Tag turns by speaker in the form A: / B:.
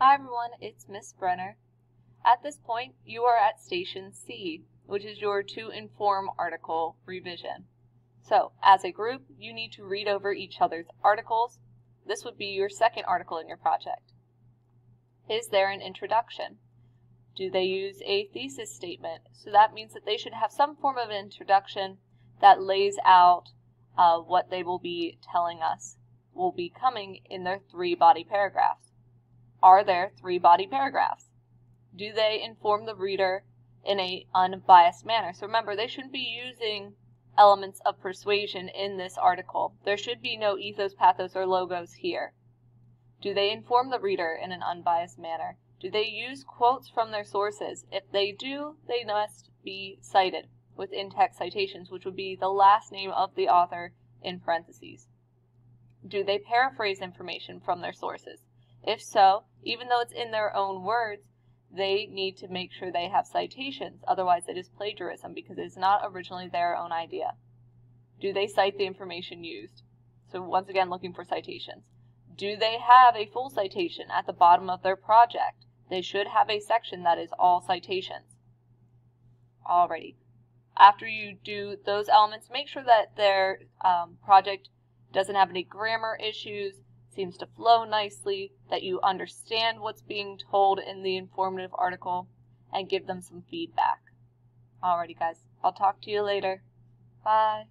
A: Hi everyone, it's Miss Brenner. At this point, you are at Station C, which is your to inform article revision. So, as a group, you need to read over each other's articles. This would be your second article in your project. Is there an introduction? Do they use a thesis statement? So that means that they should have some form of introduction that lays out uh, what they will be telling us will be coming in their three body paragraphs. Are there three body paragraphs? Do they inform the reader in a unbiased manner? So remember, they shouldn't be using elements of persuasion in this article. There should be no ethos, pathos, or logos here. Do they inform the reader in an unbiased manner? Do they use quotes from their sources? If they do, they must be cited with in-text citations, which would be the last name of the author in parentheses. Do they paraphrase information from their sources? If so, even though it's in their own words, they need to make sure they have citations, otherwise it is plagiarism because it is not originally their own idea. Do they cite the information used? So once again, looking for citations. Do they have a full citation at the bottom of their project? They should have a section that is all citations. Alrighty. After you do those elements, make sure that their um, project doesn't have any grammar issues, seems to flow nicely, that you understand what's being told in the informative article, and give them some feedback. Alrighty guys, I'll talk to you later. Bye.